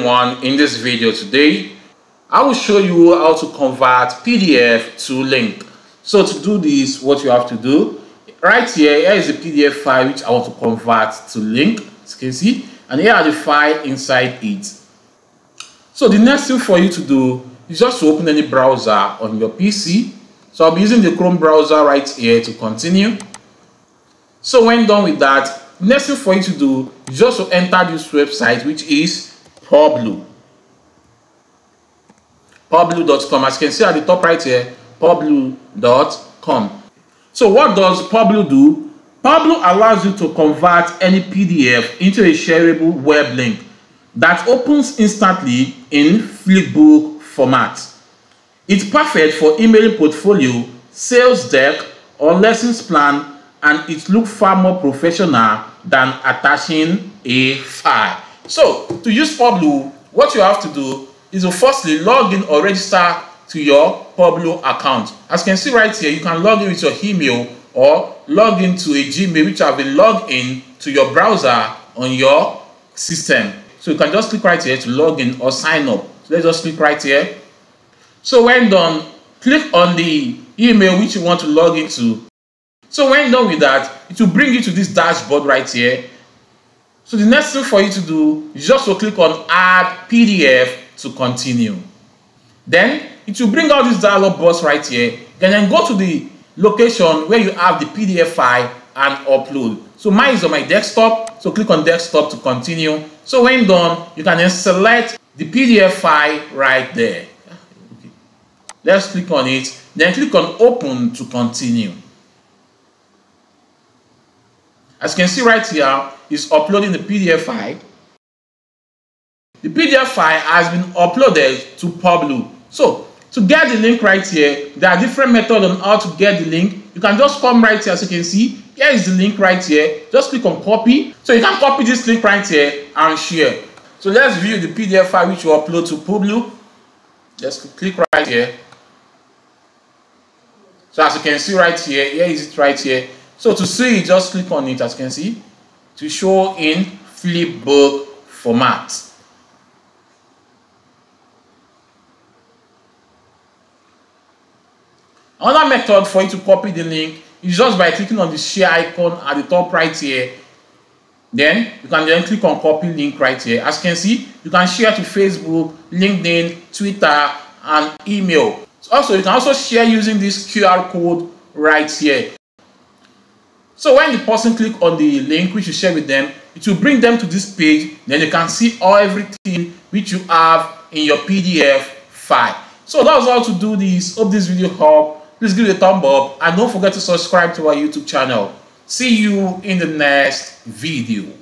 everyone in this video today. I will show you how to convert PDF to link. So to do this what you have to do right here here is the PDF file which I want to convert to link. As you can see and here are the file inside it. So the next thing for you to do is just to open any browser on your PC so I'll be using the Chrome browser right here to continue. So when done with that next thing for you to do is just to enter this website which is Publuu. Publuu.com. As you can see at the top right here, Publuu.com. So what does Publuu do? Publuu allows you to convert any PDF into a shareable web link that opens instantly in Flipbook format. It's perfect for emailing portfolio, sales deck, or lessons plan, and it looks far more professional than attaching a file. So to use Publuu, what you have to do is to firstly log in or register to your Publuu account. As you can see right here, you can log in with your email or log into a Gmail which have been logged in to your browser on your system. So you can just click right here to log in or sign up. So let's just click right here. So when done, click on the email which you want to log into so when done with that, it will bring you to this dashboard right here. So the next thing for you to do is just to click on add PDF to continue. Then it will bring out this dialog box right here. And then go to the location where you have the PDF file and upload. So mine is on my desktop. So click on desktop to continue. So when done, you can then select the PDF file right there. Okay. Let's click on it. Then click on open to continue. As you can see right here, is uploading the PDF file. The PDF file has been uploaded to Publuu. So, to get the link right here, there are different methods on how to get the link. You can just come right here as you can see. Here is the link right here. Just click on copy. So you can copy this link right here and share. So let's view the PDF file which you upload to Publuu. Just click right here. So as you can see right here, here is it right here. So to see just click on it as you can see to show in flipbook format. Another method for you to copy the link is just by clicking on the share icon at the top right here. Then you can then click on copy link right here. As you can see, you can share to Facebook, LinkedIn, Twitter, and email. Also, you can also share using this QR code right here. So when the person click on the link which you share with them, it will bring them to this page. Then they can see all everything which you have in your PDF file. So that's all to do this. Hope this video helped. Please give it a thumb up and don't forget to subscribe to our YouTube channel. See you in the next video.